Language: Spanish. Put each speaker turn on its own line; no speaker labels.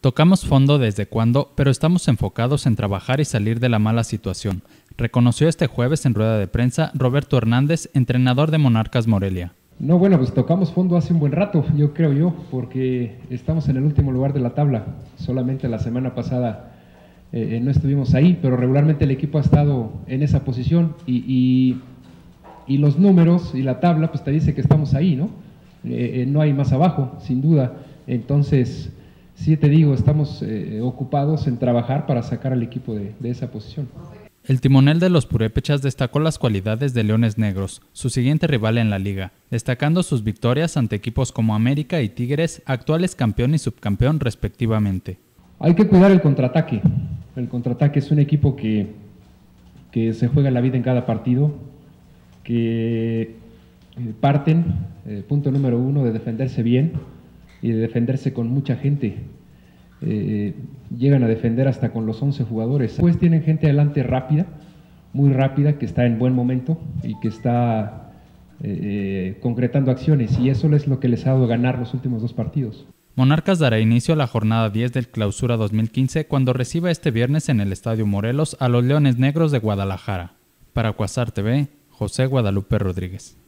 Tocamos fondo desde cuando, pero estamos enfocados en trabajar y salir de la mala situación, reconoció este jueves en rueda de prensa Roberto Hernández, entrenador de Monarcas Morelia.
No, bueno, pues tocamos fondo hace un buen rato, yo creo yo, porque estamos en el último lugar de la tabla. Solamente la semana pasada eh, eh, no estuvimos ahí, pero regularmente el equipo ha estado en esa posición y, y, los números y la tabla pues te dice que estamos ahí, ¿no? Eh, no hay más abajo, sin duda. Entonces, sí te digo, estamos ocupados en trabajar para sacar al equipo de, de esa posición.
El timonel de los Purépechas destacó las cualidades de Leones Negros, su siguiente rival en la liga, destacando sus victorias ante equipos como América y Tigres, actuales campeón y subcampeón respectivamente.
Hay que cuidar el contraataque. El contraataque es un equipo que, que se juega la vida en cada partido, que eh, parten, eh, punto número uno, de defenderse bien y de defenderse con mucha gente. Eh, llegan a defender hasta con los 11 jugadores. Pues tienen gente adelante rápida, muy rápida, que está en buen momento y que está eh, concretando acciones y eso es lo que les ha dado ganar los últimos dos partidos.
Monarcas dará inicio a la jornada 10 del Clausura 2015 cuando reciba este viernes en el Estadio Morelos a los Leones Negros de Guadalajara. Para Cuasar TV, José Guadalupe Rodríguez.